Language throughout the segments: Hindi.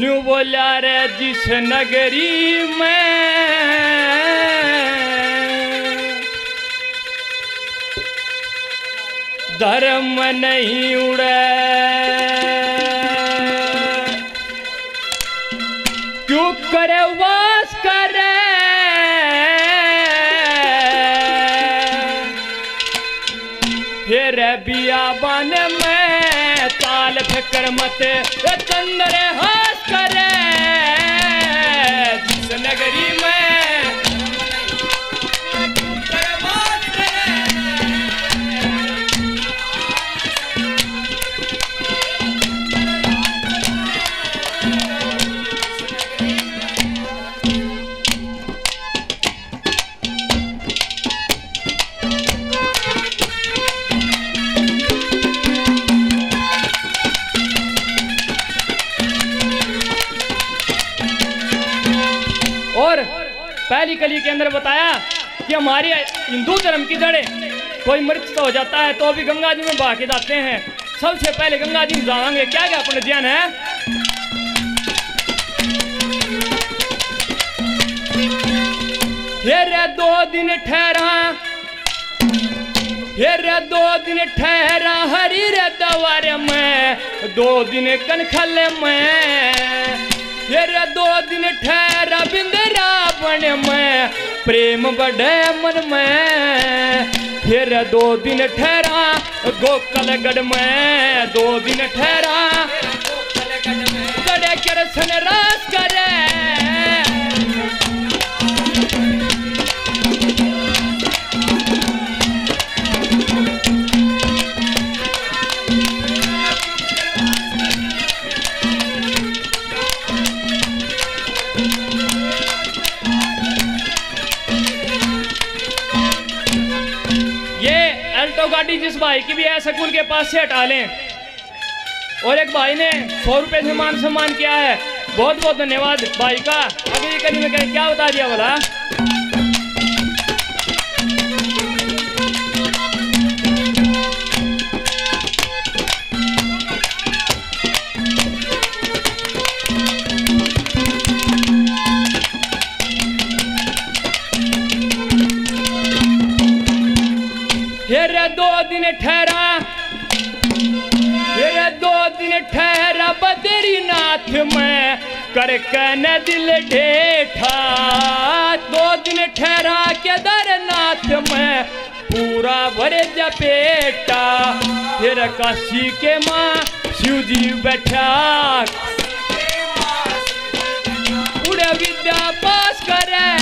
न्यू बोला रे, जिस नगरी में धर्म नहीं उड़े। क्यों करे वास करे? फिर बियाबान में ताल फिकर मत चंद्र हास करे जिस नगरी में पहली कली के अंदर बताया कि हमारी हिंदू धर्म की जड़ें कोई मृत्यु हो जाता है तो भी गंगा जी में बहा के जाते हैं। सबसे पहले गंगा जी में जाएँगे क्या क्या अपने ज्ञान है? दो दिन ठहरा, फिर दो दिन ठहरा हरी रे दवार में, दो दिन कनखल में, फिर दिन ठहरा बिंदरा बन में, प्रेम बढ़े मन में। फिर दो दिन ठहरा गोकलगढ़ में, दो दिन ठहरा करे कृष्ण रास करे के पास से हटा लें। और एक भाई ने सौ रुपए से मान सम्मान किया है। बहुत बहुत धन्यवाद भाई का। अगली कली में कहीं क्या बता दिया बोला? दो दिन ठहरा बद्रीनाथ में कर कने दिल ठेठा। दो दिन ठहरा के केदारनाथ में पूरा भरे जपेटा फिर काशी के माँ शिव जी बैठा। पूरे विद्या पास करे।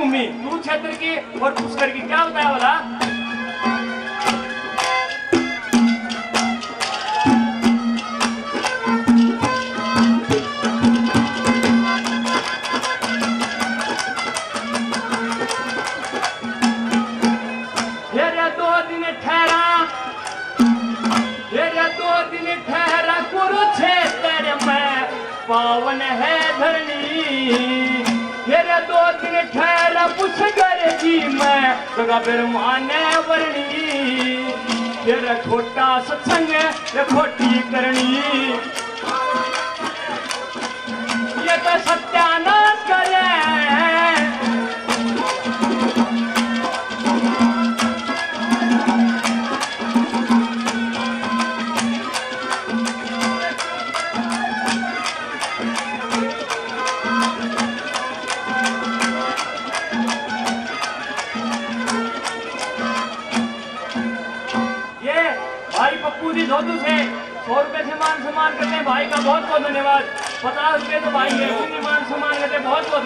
भूमि कुरुक्षेत्र की और पुष्कर की क्या बोला? दिन ठहरा कुरुक्षेत्र पावन है फिर दो दिन ठहरा कर जी मैं। तो फिर माने वरणी। फिर खोटा सत्संग खोटी करनी ये तो सत्यानाश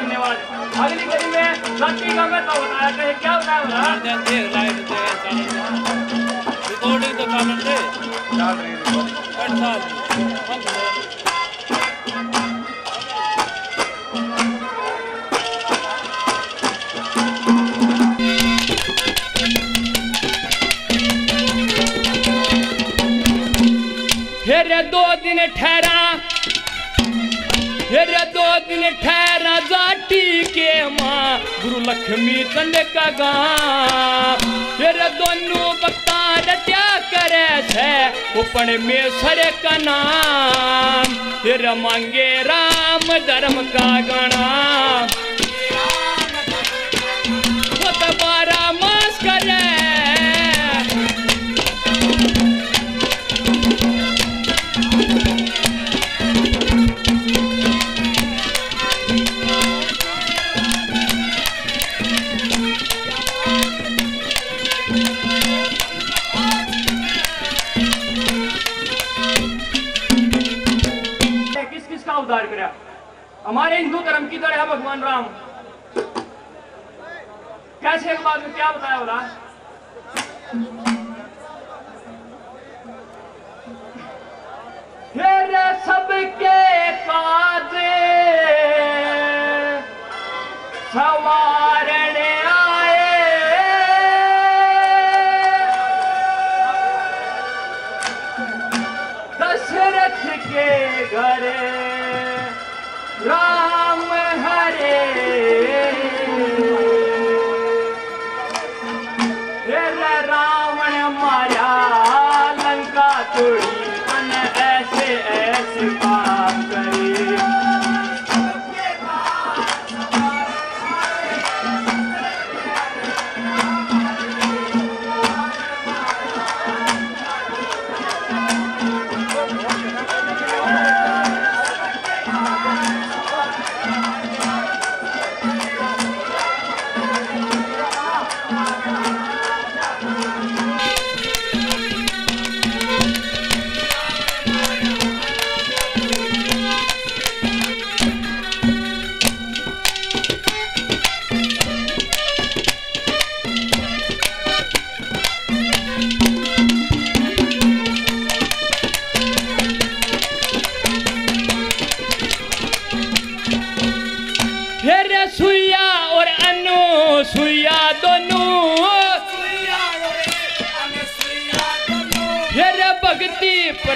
धन्यवाद। अगली कड़ी में लक्ष्मी का मैं तो बताया कहे क्या बताया बता रिकॉर्डिंग तो चल रही है फिर दो दिन ठहरा फिर दो दिन ठहरा जाटी के माँ, गुरु लक्ष्मी चंद का गा। फिर दोनों बक्ता रट्या करे उपन में सर का नाम। फिर मांगे राम धर्म का गणा। बात में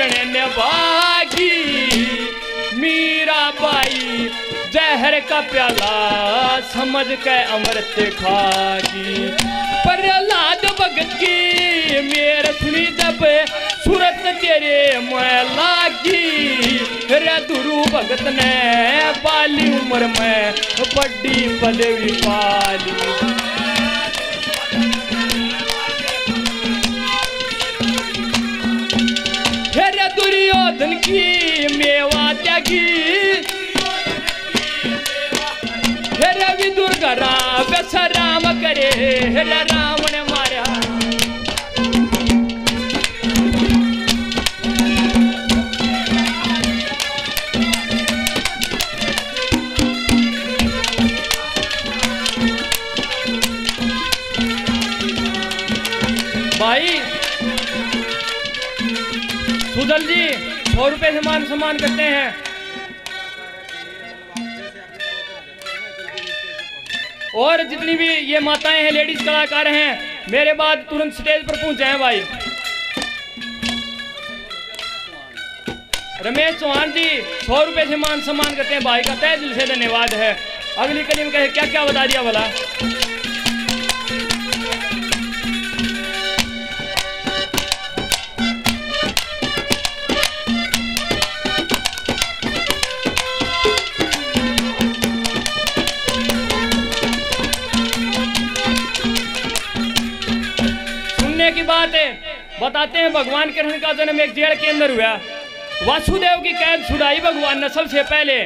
भक्ति भागी मीरा बाई, जहर का प्याला, समझ के अमृत खागी। प्रहलाद भगत की मेर सुनी जब सूरत तेरे मैं लागी। रे दुरु भगत ने बाली उम्र में बड़ी पदवी पाली। दुर्योधन की मेवा त्यागी। हे रवि दुर्गा राम राम करे हे रावण सुदल जी, सौ रुपए से मान सम्मान करते हैं। और जितनी भी ये माताएँ हैं, लेडीज़ कलाकार हैं, मेरे बाद तुरंत स्टेज पर पहुँच जाए भाई। रमेश चौहान जी, सौ रुपए से मान सम्मान करते हैं। भाई का तय दिल से धन्यवाद है। अगली में कहे क्या क्या बता दिया बोला बताते हैं, भगवान कृष्ण का जन्म एक जेल के अंदर हुआ। वासुदेव की कैद छुड़ाई भगवान ने सबसे पहले।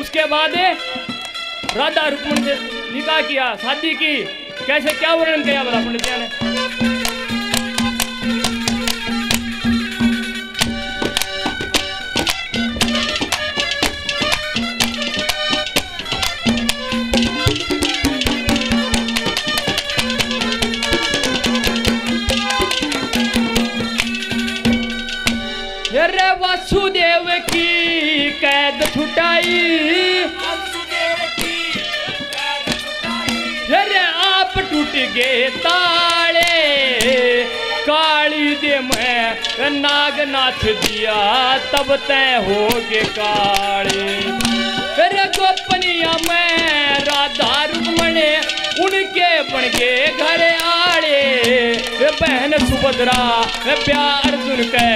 उसके बाद राधा रुक्मण से निकाह किया, शादी की। कैसे, क्या वर्णन किया बोला पंडित ने? ताले काली दे मैं नागनाथ दिया, तब तय हो गे काले गोपनिया मैं राधा रुक्मणे, उनके बन के घर आड़े। बहन सुभद्रा प्यार अर्जुन के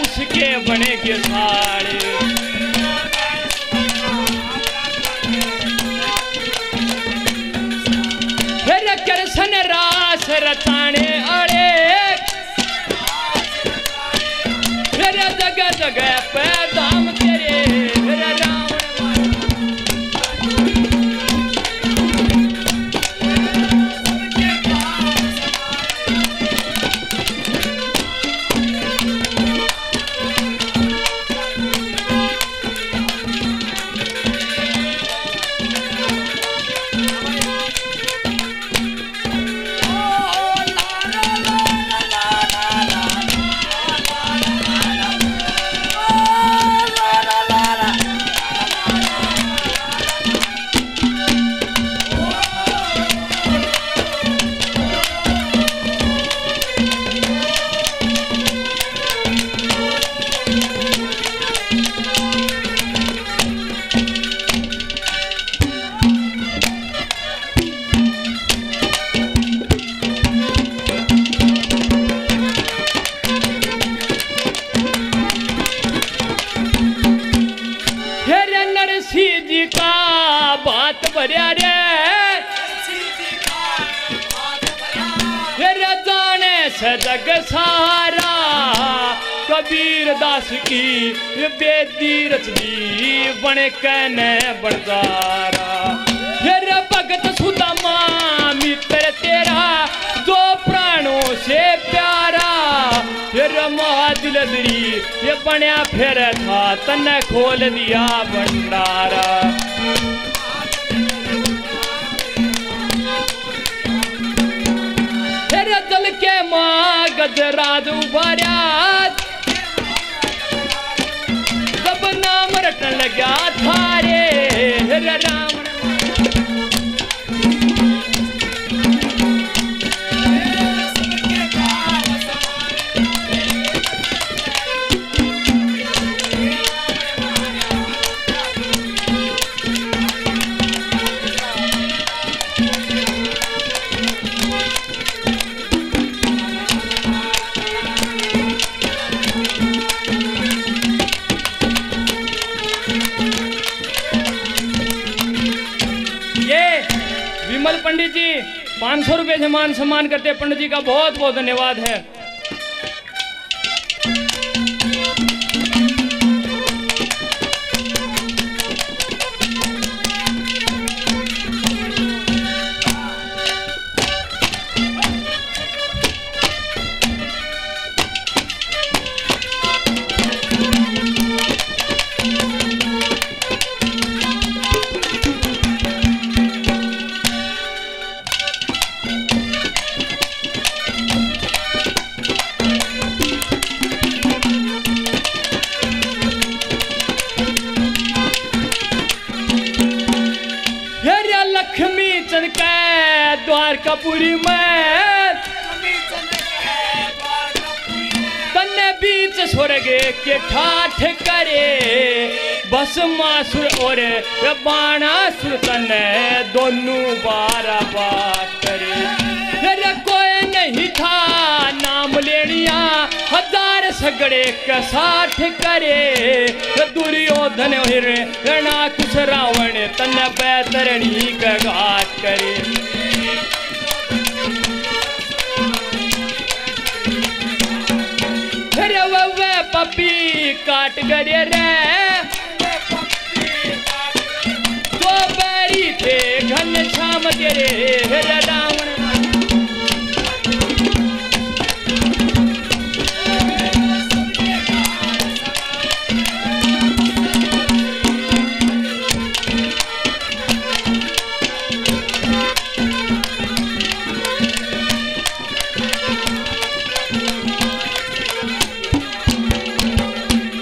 उसके बने के साड़े। रास रताने बात भरिया रे। फिर जाने से जग सारा कबीर दास की बेदी रच दी बने कहने बरदारा फिर भगत सुदामा मित्र तेरा दो प्राणों से प्यारा। फिर महादिलदरी ये बनया फिर था तने खोल दिया भंडारा। गजराज उबारा जब नाम रटन लगा थारे विमल पंडित जी, पाँच सौ रुपये से मान सम्मान करते पंडित जी का बहुत बहुत धन्यवाद है। द्वारकापुरी में। तन्ने बीच स्वर्ग के ठाठ करे। बस मासुर और बाणासुर तन्ने दोनों बारा बात करे कोई नहीं था नाम लेनिया, हज़ार सगड़े का साठ करे। दुर्योधन हिर रणा कुछ रावण तन बैतरणी का घाट करे। पपी काट करे रे।